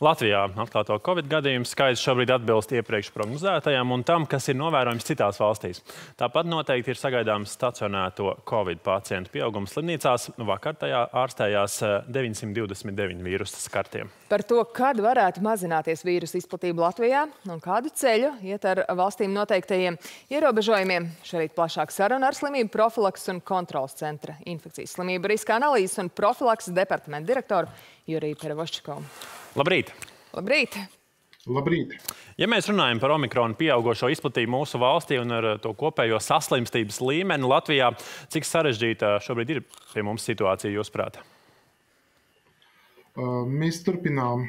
Latvijā atklāto Covid gadījumu skaits šobrīd atbilst iepriekš prognozētajam un tam, kas ir novērojams citās valstīs. Tāpat noteikti ir sagaidāms stacionēto Covid pacientu pieaugums slimnīcās. Vakar tajā ārstējās 929 vīrusu skartiem. Par to, kad varētu mazināties vīrusu izplatība Latvijā un kādu ceļu iet ar valstīm noteiktajiem ierobežojumiem. Šorīt plašāk saruna ar slimību profilaks un kontrols centra infekcijas slimību riska analīzes un profilaks departamentu direktoru Juriju Perevoščikovu. Labrīt! Labrīt! Labrīt! Ja mēs runājam par omikronu pieaugušo izplatību mūsu valstī un ar to kopējo saslimstības līmeni Latvijā, cik sarežģīta šobrīd ir pie mums situācija, jūsuprāt? Mēs turpinām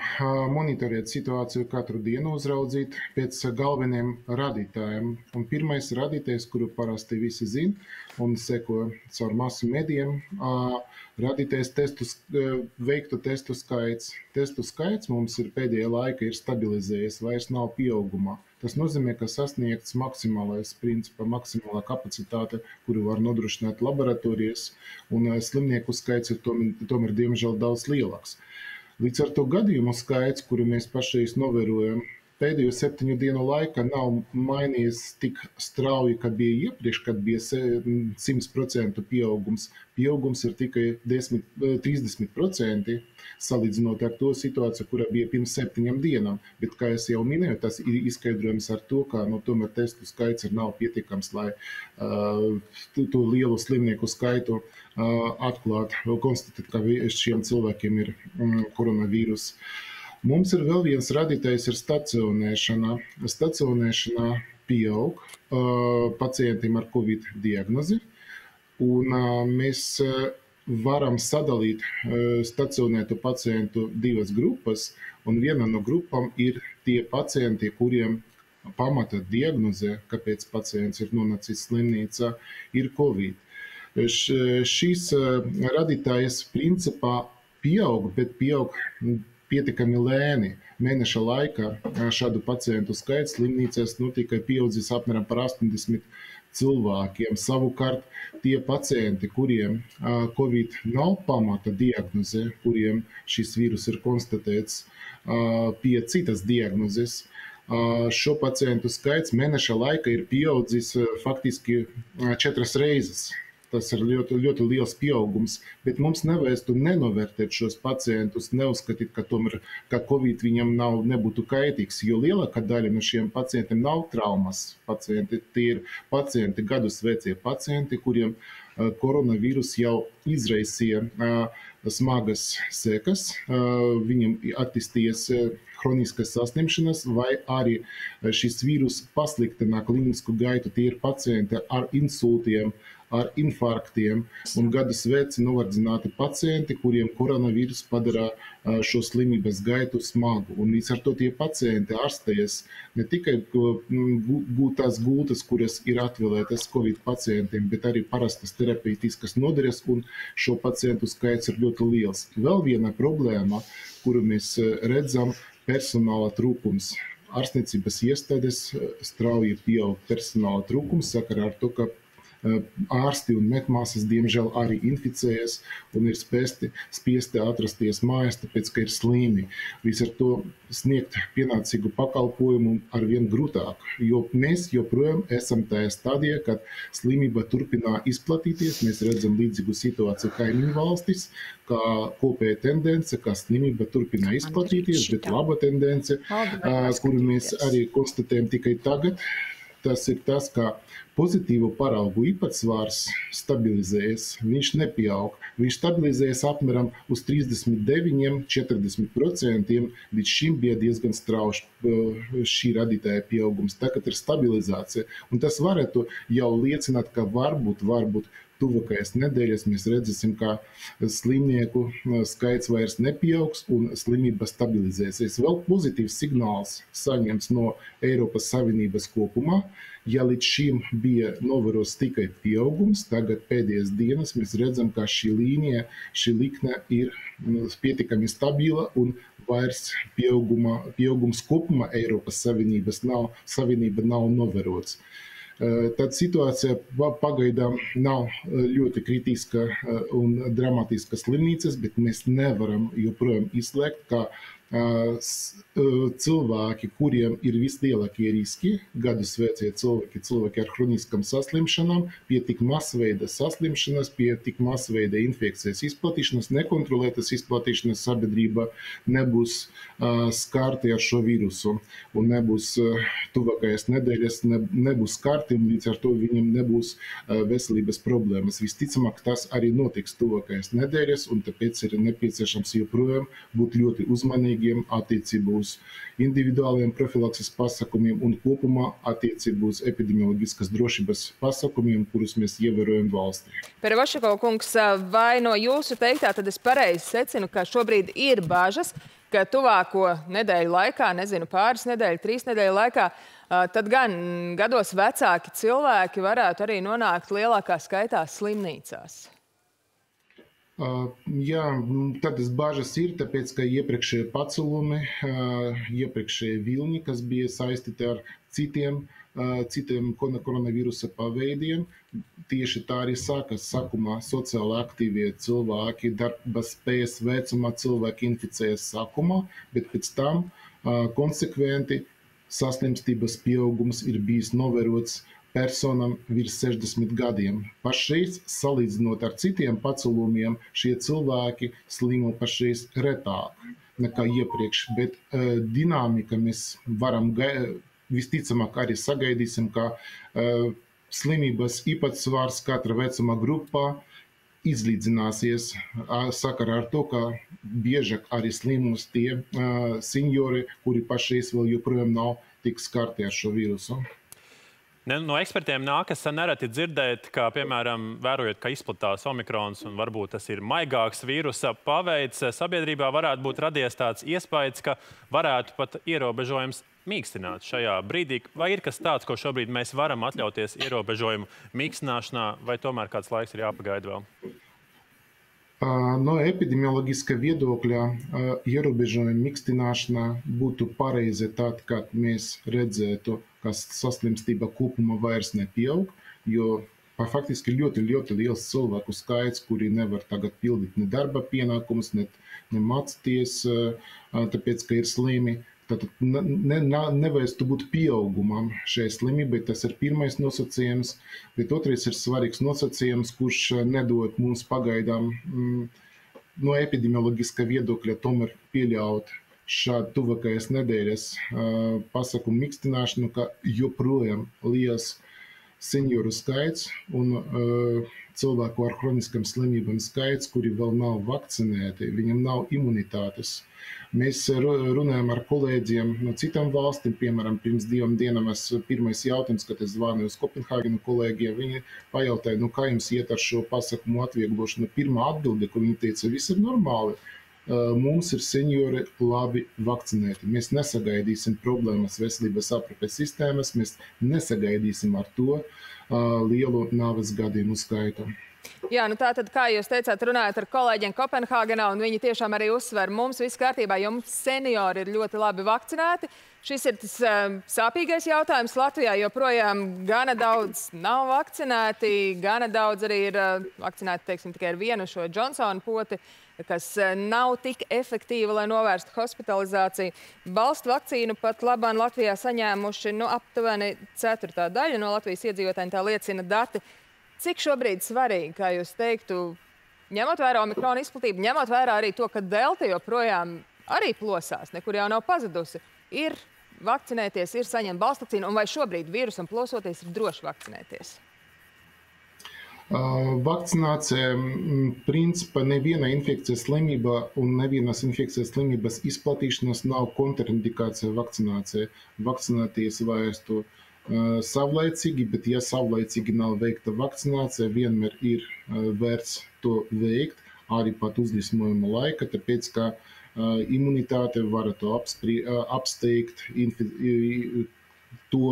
monitorēt situāciju katru dienu, uzraudzīt pēc galveniem radītājiem. Un pirmais radītājs, kuru parasti visi zina un seko caur masu medijiem, radītais testu, veiktu testu skaits. Testu skaits mums ir pēdējā laika ir stabilizējies, vairs nav pieaugumā. Tas nozīmē, ka sasniegts maksimālais principā, maksimālā kapacitāte, kuru var nodrošināt laboratorijas, un slimnieku skaits ir tomēr, tomēr diemžēl daudz lielāks. Līdz ar to gadījumu skaits, kuru mēs pašreiz novērojam, pēdējo septiņu dienu laikā nav mainījies tik strauji, kā bija iepriekš, kad bija 100% pieaugums. Pieaugums ir tikai 10, 30% salīdzinot ar to situāciju, kura bija pirms septiņām dienām. Bet, kā jau minēju, tas ir izskaidrojams ar to, ka nu, tomēr testu skaits nav pietiekams, lai uh, to lielu slimnieku skaitu uh, atklātu, konstatētu, ka šiem cilvēkiem ir um, koronavīruss. Mums ir vēl viens radītājs, ir stacionēšana. Stacionēšanā pieaug uh, pacientiem ar covid diagnozi, un uh, mēs uh, varam sadalīt stacionētu pacientu divas grupas, un viena no grupām ir tie pacienti, kuriem pamata diagnoze, kāpēc pacients ir nonācis slimnīcā, ir covid. Š, šīs uh, radītājs principā pieaug, bet pieaug pietiekami lēni. Mēneša laikā šādu pacientu skaits slimnīcās nu, tikai pieaudzis apmēram par 80 cilvēkiem. Savukārt tie pacienti, kuriem Covid nav pamata diagnoze, kuriem šis vīrus ir konstatēts pie citas diagnozes, šo pacientu skaits mēneša laikā ir pieaudzis faktiski četras reizes. Tas ir ļoti, ļoti liels pieaugums, bet mums nevajadzētu nenovērtēt šos pacientus, neuzskatīt, ka tomēr ka Covid viņam nav, nebūtu kaitīgs, jo lielākā daļa no šiem pacientiem nav traumas pacienti. Tie ir pacienti, gadus vecie pacienti, kuriem uh, koronavīrus jau izraisīja uh, smagas sekas, uh, viņam attīstījies chroniskas saslimšanas, vai arī šis vīrus pasliktina klīnisku gaitu. Tie ir pacienti ar insultiem, ar infarktiem un gadus veci novardzināti pacienti, kuriem koronavīrus padara šo slimības gaitu smagu. Un līdz ar to tie pacienti ārstējas ne tikai tās gultas, kuras ir atvēlētas Covid pacientiem, bet arī parastas terapeitiskas nodaļas, un šo pacientu skaits ir ļoti liels. Vēl viena problēma, kuru mēs redzam, personāla trūkums ārstniecības iestādes strauji pieaug personāla trūkums sakarā ar to, ka ārsti un medmāsas diemžēl arī inficējas un ir spēsti, spiesti atrasties mājās, tāpēc, ka ir slīmi. Līdz ar to sniegt pienācīgu pakalpojumu ar vien grūtāk, jo mēs joprojām esam tajā stadijā, kad slimība turpinā izplatīties. Mēs redzam līdzīgu situāciju kaimiņu valstis, kā kopēja tendence, ka slimība turpina izplatīties, bet laba tendence, kuru mēs arī konstatējam tikai tagad, tas ir tas, ka pozitīvo paraugu īpatsvars stabilizējas, viņš nepieaug. Viņš stabilizējas apmēram uz 39, 40%. Līdz šim bija diezgan strauji šī radītāja pieaugums. Tagad ir stabilizācija. Un tas varētu jau liecināt, ka varbūt, varbūt tuvākajās nedēļās mēs redzēsim, ka slimnieku skaits vairs nepieaugs un slimība stabilizēsies. Vēl pozitīvs signāls saņemts no Eiropas Savienības kopumā. Ja līdz šim bija novērots tikai pieaugums, tagad pēdējās dienas mēs redzam, ka šī līnija, šī likne ir pietiekami stabila un vairs pieauguma, pieaugums kopumā Eiropas Savienības nav, Savienība nav novērots. Tad situācija pagaidām nav ļoti kritiska un dramatiska slimnīcas, bet mēs nevaram joprojām izslēgt, ka cilvēki, kuriem ir vislielākie riski, gadus vecie cilvēki, cilvēki ar hroniskām saslimšanām, pie tik masveida saslimšanas, pie tik masveida infekcijas izplatīšanas, nekontrolētas izplatīšanas sabiedrība nebūs uh, skarti ar šo vīrusu un nebūs uh, tuvākajās nedēļas, ne, nebūs skarti un līdz ar to viņiem nebūs uh, veselības problēmas. Visticamāk, tas arī notiks tuvākajās nedēļas un tāpēc ir nepieciešams joprojām būt ļoti uzmanīgi uzmanīgiem attiecībā uz individuāliem profilakses pasākumiem un kopumā attiecībā uz epidemioloģiskas drošības pasākumiem, kurus mēs ievērojam valstī. Perevašako kungs, vai no jūsu teiktā tad es pareizi secinu, ka šobrīd ir bažas, ka tuvāko nedēļu laikā, nezinu, pāris nedēļu, trīs nedēļu laikā, tad gan gados vecāki cilvēki varētu arī nonākt lielākā skaitā slimnīcās? Jā, tādas bažas ir, tāpēc, ka iepriekšējie pacelumi, iepriekšējie vilni, kas bija saistīti ar citiem, citiem koronavīrusa paveidiem, tieši tā arī sākas sākumā sociāli aktīvie cilvēki, darba spējas vecumā cilvēki inficējas sākumā, bet pēc tam konsekventi saslimstības pieaugums ir bijis novērots personam virs 60 gadiem. Pašreiz, salīdzinot ar citiem pacelumiem, šie cilvēki slimo pašreiz retāk nekā iepriekš, bet uh, dinamika mēs varam visticamāk arī sagaidīsim, ka uh, slimības īpatsvars katra vecuma grupā izlīdzināsies sakarā ar to, ka biežāk arī slimos tie uh, seniori, kuri pašreiz vēl joprojām nav tik skarti ar šo vīrusu. No ekspertiem nākas nereti dzirdēt, ka, piemēram, vērojot, ka izplatās omikrons un varbūt tas ir maigāks vīrusa paveids, sabiedrībā varētu būt radies tāds iespējas, ka varētu pat ierobežojums mīkstināt šajā brīdī. Vai ir kas tāds, ko šobrīd mēs varam atļauties ierobežojumu mīkstināšanā, vai tomēr kāds laiks ir jāpagaida vēl? No epidemioloģiska viedokļa ierobežojuma mīkstināšana būtu pareizi tad, kad mēs redzētu ka saslimstība kopumā vairs nepieaug, jo faktiski ļoti, ļoti liels cilvēku skaits, kuri nevar tagad pildīt ne darba pienākumus, ne, ne mācīties, tāpēc, ka ir slimi. Tad ne, ne, nevajadzētu būt pieaugumam šai slimībai. Tas ir pirmais nosacījums. Bet otrais ir svarīgs nosacījums, kurš nedod mums pagaidām mm, no epidemioloģiska viedokļa tomēr pieļaut šādu tuvākajās nedēļas pasaku mīkstināšanu, ka joprojām liels senioru skaits un cilvēku ar chroniskām slimībām skaits, kuri vēl nav vakcinēti, viņam nav imunitātes. Mēs runājam ar kolēģiem no citām valstīm, piemēram, pirms divām dienām es pirmais jautājums, kad es zvanu uz Kopenhāgenu kolēģiem, viņi pajautāja, nu kā jums iet ar šo pasakumu atvieglošanu. Pirmā atbilde, ko viņi teica, viss ir normāli mums ir seniori labi vakcinēti. Mēs nesagaidīsim problēmas veselības aprūpes sistēmas, mēs nesagaidīsim ar to lielu nāves gadījumu skaitu. Jā, nu tā tad, kā jūs teicāt, runājot ar kolēģiem Kopenhāgenā, un viņi tiešām arī uzsver, mums viss kārtībā, jo mums seniori ir ļoti labi vakcinēti. Šis ir tas um, sāpīgais jautājums Latvijā, jo projām gana daudz nav vakcinēti, gana daudz arī ir uh, vakcinēti, teiksim, tikai ar vienu šo Johnsona poti. Uh, kas eh, nav tik efektīva, lai novērstu hospitalizāciju. Balstu vakcīnu pat labāk Latvijā saņēmuši nu, aptuveni ceturtā daļa no Latvijas iedzīvotājiem. Tā liecina dati. Cik šobrīd svarīgi, kā jūs teiktu, ņemot vērā omikrona izplatību, ņemot vērā arī to, ka delta joprojām arī plosās, nekur jau nav pazudusi, ir vakcinēties, ir saņemt balstu vakcīnu, un vai šobrīd vīrusam plosoties ir droši vakcinēties? Vakcinācija, principā, neviena infekcijas slimība un nevienas infekcijas slimības izplatīšanas nav kontraindikācija vakcinācijai. Vakcinēties vajadzētu savlaicīgi, bet ja savlaicīgi nav veikta vakcinācija, vienmēr ir vērts to veikt, arī pat uzliesmojuma laika, tāpēc, ka imunitāte var to apsteigt, to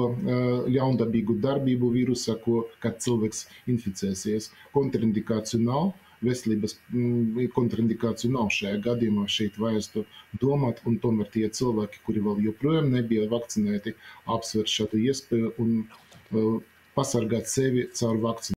ļaundabīgu darbību vīrusa, ko, kad cilvēks inficēsies. Kontraindikāciju nav, veselības kontraindikāciju nav šajā gadījumā. Šeit vajadzētu domāt, un tomēr tie cilvēki, kuri vēl joprojām nebija vakcinēti, apsver šādu iespēju un pasargāt sevi caur vakcināciju.